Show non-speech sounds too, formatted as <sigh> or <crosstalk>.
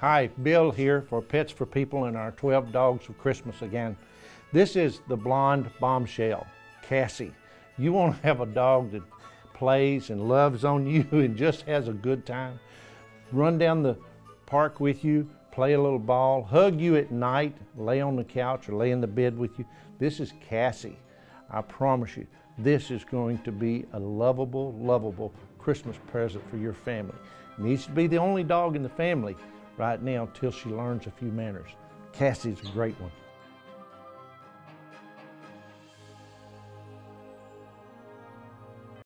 Hi, Bill here for Pets Fur People and our 12 Dogs of Christmas again. This is the blonde bombshell, Kassie. You want to <laughs> have a dog that plays and loves on you <laughs> and just has a good time. Run down the park with you, play a little ball, hug you at night, lay on the couch or lay in the bed with you. This is Kassie. I promise you, this is going to be a lovable, lovable Christmas present for your family. Needs to be the only dog in the family right now till she learns a few manners. Kassie's a great one.